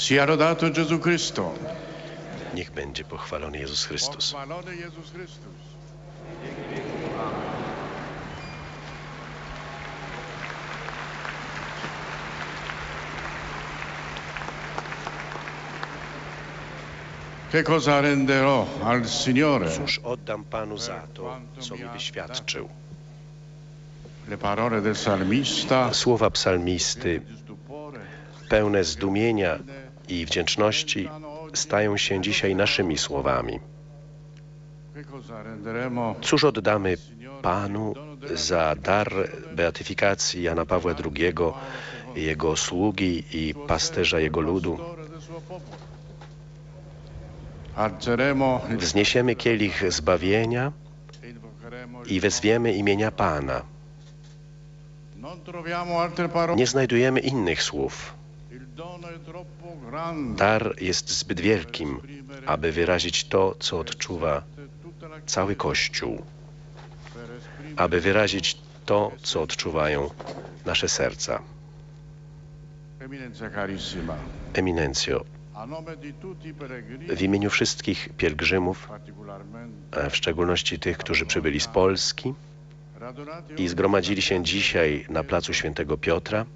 Sia lodato Gesù Cristo. Niech będzie pochwalony Jezus Chrystus. Pochwalony Jezus Chrystus. Che cosa renderò al Signore? Cóż oddam Panu za to, co mi wyświadczył? Le parole del salmista Słowa psalmisty, pełne zdumienia i wdzięczności, stają się dzisiaj naszymi słowami. Cóż oddamy Panu za dar beatyfikacji Jana Pawła II, jego sługi i pasterza jego ludu? Wzniesiemy kielich zbawienia i wezwiemy imienia Pana. Nie znajdujemy innych słów. Il dono è troppo grande. Dar jest zbyt wielkim, aby wyrazić to, co odczuwa cały Kościół, aby wyrazić to, co odczuwają nasze serca. Eminencjo, w imieniu wszystkich pielgrzymów, w szczególności tych, którzy przybyli z Polski i zgromadzili się dzisiaj na placu Świętego Piotra,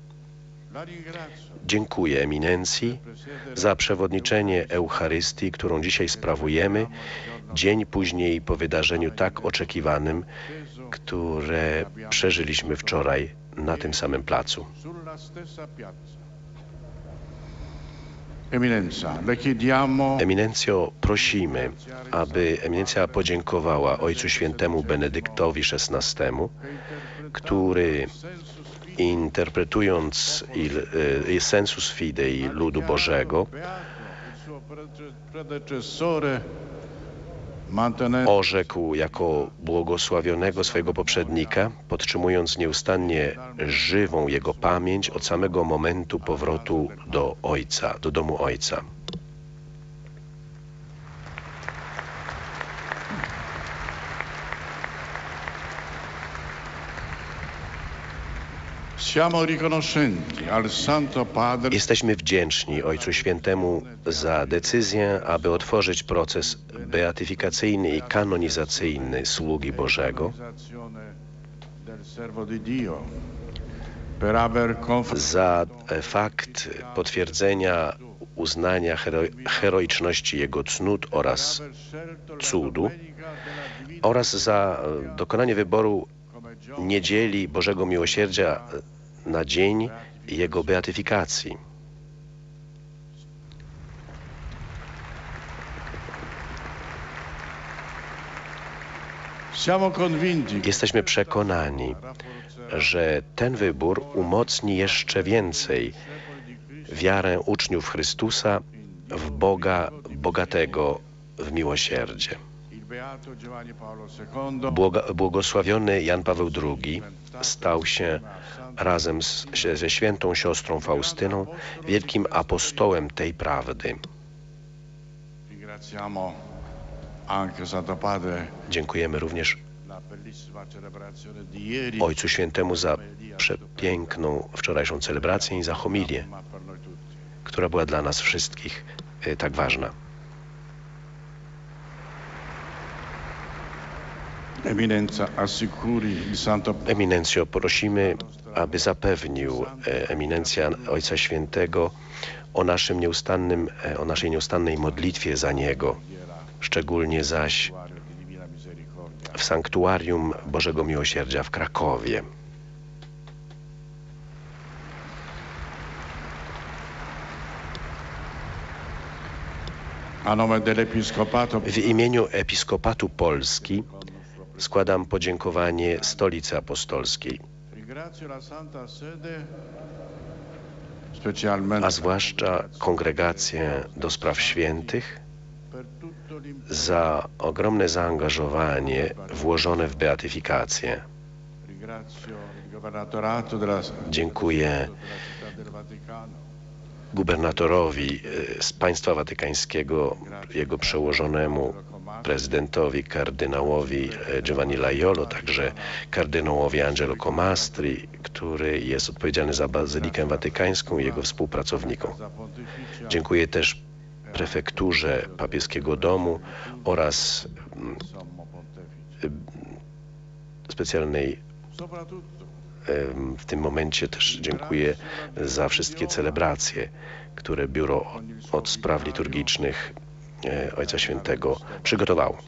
dziękuję eminencji za przewodniczenie Eucharystii, którą dzisiaj sprawujemy, dzień później po wydarzeniu tak oczekiwanym, które przeżyliśmy wczoraj na tym samym placu. Eminencjo, prosimy, aby eminencja podziękowała Ojcu Świętemu Benedyktowi XVI, który interpretując il, e, sensus fidei ludu Bożego, il orzekł jako błogosławionego swojego poprzednika, podtrzymując nieustannie żywą jego pamięć od samego momentu powrotu do Ojca, do domu Ojca. Jesteśmy wdzięczni Ojcu Świętemu za decyzję, aby otworzyć proces beatyfikacyjny i kanonizacyjny sługi Bożego, za e, fakt potwierdzenia uznania hero heroiczności Jego cnót oraz cudu oraz za e, dokonanie wyboru niedzieli Bożego Miłosierdzia e, na dzień Jego beatyfikacji. Jesteśmy przekonani, że ten wybór umocni jeszcze więcej wiarę uczniów Chrystusa w Boga bogatego w miłosierdzie. Błogosławiony Jan Paweł II stał się razem z, ze świętą siostrą Faustyną wielkim apostołem tej prawdy. Dziękujemy również Ojcu Świętemu za przepiękną wczorajszą celebrację i za homilię, która była dla nas wszystkich y, tak ważna. Eminencjo, prosimy, aby zapewnił e, eminencja Ojca Świętego o, naszym nieustannym, e, o naszej nieustannej modlitwie za Niego, szczególnie zaś w Sanktuarium Bożego Miłosierdzia w Krakowie. W imieniu Episkopatu Polski składam podziękowanie Stolicy Apostolskiej, a zwłaszcza Kongregację do Spraw Świętych za ogromne zaangażowanie włożone w beatyfikację. Dziękuję gubernatorowi e, z państwa watykańskiego, jego przełożonemu prezydentowi, kardynałowi e, Giovanni Laiolo, także kardynałowi Angelo Comastri, który jest odpowiedzialny za Bazylikę Watykańską i jego współpracownikom. Dziękuję też prefekturze papieskiego domu oraz mm, specjalnej w tym momencie też dziękuję za wszystkie celebracje, które Biuro od Spraw Liturgicznych Ojca Świętego przygotowało.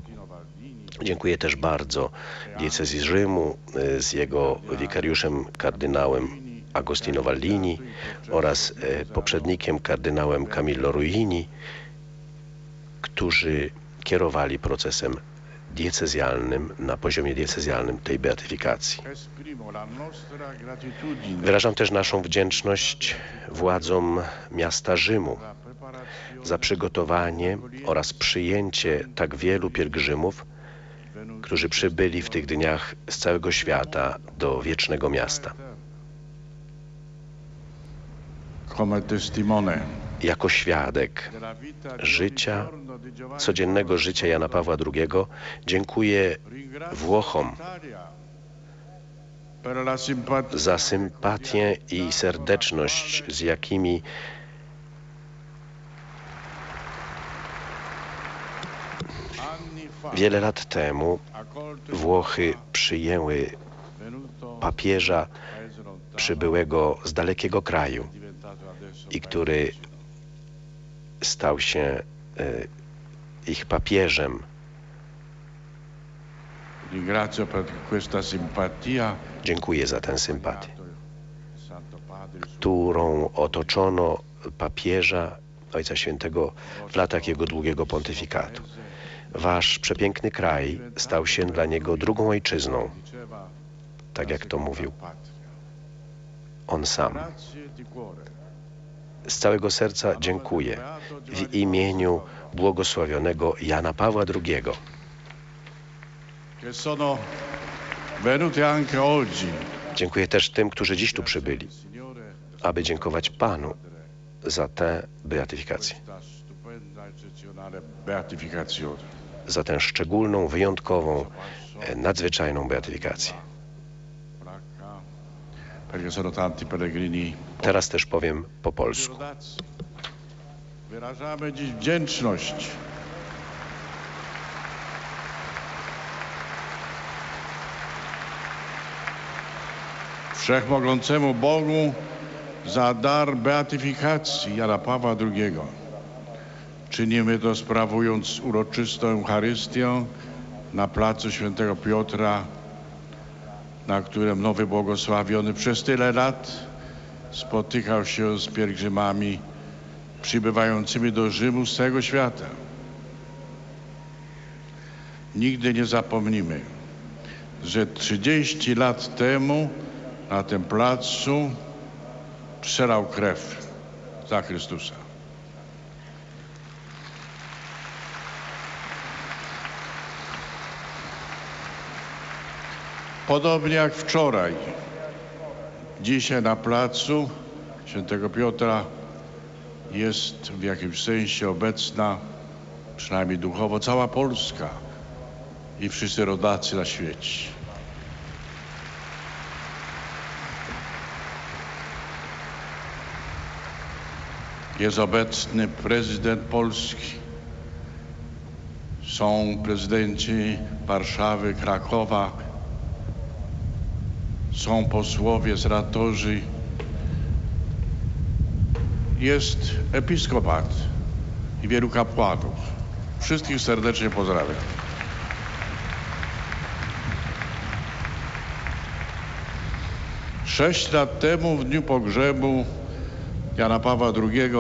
Dziękuję też bardzo diecezji Rzymu e, z jego wikariuszem kardynałem Agostino Vallini oraz e, poprzednikiem kardynałem Camillo Ruini, którzy kierowali procesem diecezjalnym, na poziomie diecezjalnym tej beatyfikacji. Wyrażam też naszą wdzięczność władzom miasta Rzymu za przygotowanie oraz przyjęcie tak wielu pielgrzymów, którzy przybyli w tych dniach z całego świata do wiecznego miasta. Jako świadek życia, codziennego życia Jana Pawła II dziękuję Włochom za sympatię i serdeczność, z jakimi wiele lat temu Włochy przyjęły papieża przybyłego z dalekiego kraju i który stał się e, ich papieżem. Dziękuję za tę sympatię, którą otoczono papieża Ojca Świętego w latach jego długiego pontyfikatu. Wasz przepiękny kraj stał się dla niego drugą ojczyzną, tak jak to mówił on sam. Z całego serca dziękuję w imieniu błogosławionego Jana Pawła II. Dziękuję też tym, którzy dziś tu przybyli, aby dziękować Panu za tę beatyfikację, za tę szczególną, wyjątkową, e, nadzwyczajną beatyfikację. Teraz też powiem po polsku. Wyrażamy dziś wdzięczność Wszechmogącemu Bogu za dar beatyfikacji Jana Pawła II. Czynimy to sprawując uroczystą Eucharystię na placu Świętego Piotra, na którym nowy błogosławiony przez tyle lat spotykał się z pielgrzymami przybywającymi do Rzymu z całego świata. Nigdy nie zapomnimy, że 30 lat temu na tym placu przelał krew za Chrystusa. Podobnie jak wczoraj, dzisiaj na placu Świętego Piotra jest w jakimś sensie obecna, przynajmniej duchowo, cała Polska i wszyscy rodacy na świecie. Jest obecny prezydent Polski. Są prezydenci Warszawy, Krakowa. Są posłowie, senatorzy. Jest episkopat i wielu kapłanów. Wszystkich serdecznie pozdrawiam. Sześć lat temu, w dniu pogrzebu Jana Pawła II,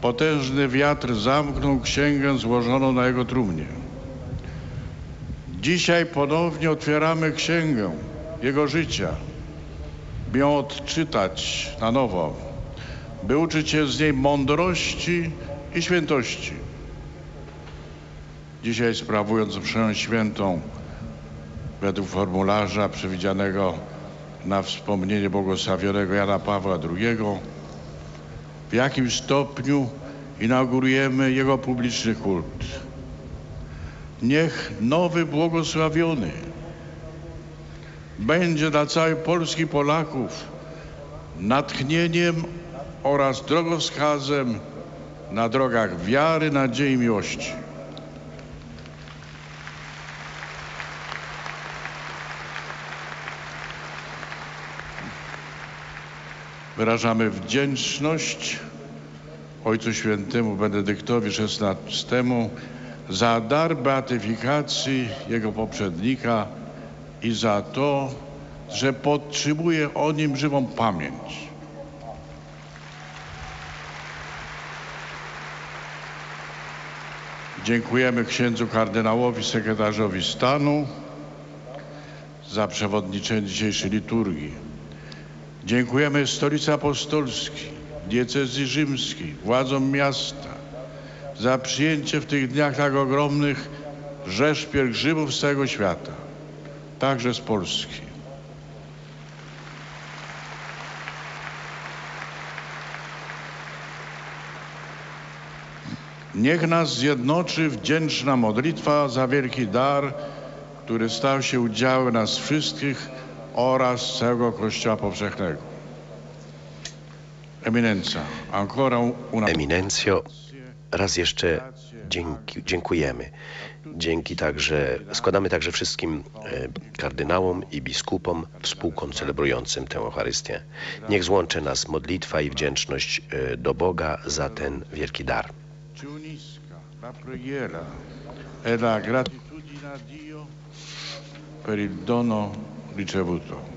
potężny wiatr zamknął księgę złożoną na jego trumnie. Dzisiaj ponownie otwieramy księgę jego życia, by ją odczytać na nowo, by uczyć się z niej mądrości i świętości. Dzisiaj sprawując mszę świętą według formularza przewidzianego na wspomnienie błogosławionego Jana Pawła II, w jakim stopniu inaugurujemy jego publiczny kult. Niech nowy błogosławiony będzie dla całej Polski Polaków natchnieniem oraz drogowskazem na drogach wiary, nadziei i miłości. Wyrażamy wdzięczność Ojcu Świętemu Benedyktowi XVI za dar beatyfikacji jego poprzednika i za to, że podtrzymuje o nim żywą pamięć. Dziękujemy księdzu kardynałowi, sekretarzowi stanu za przewodniczenie dzisiejszej liturgii. Dziękujemy Stolicy Apostolskiej, Diecezji Rzymskiej, władzom miasta za przyjęcie w tych dniach tak ogromnych rzesz pielgrzymów z całego świata, także z Polski. Niech nas zjednoczy wdzięczna modlitwa za wielki dar, który stał się udziałem nas wszystkich oraz całego Kościoła Powszechnego. Eminenza, ancora una... Eminencjo, raz jeszcze dzięki, dziękujemy. Dzięki także, składamy także wszystkim e, kardynałom i biskupom, współkom celebrującym tę Eucharystię. Niech złączy nas modlitwa i wdzięczność e, do Boga za ten wielki dar. e per il dono ricevuto.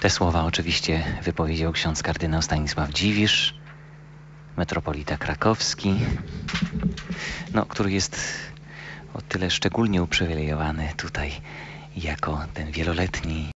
Te słowa oczywiście wypowiedział ksiądz kardynał Stanisław Dziwisz, metropolita krakowski, no, który jest o tyle szczególnie uprzywilejowany tutaj jako ten wieloletni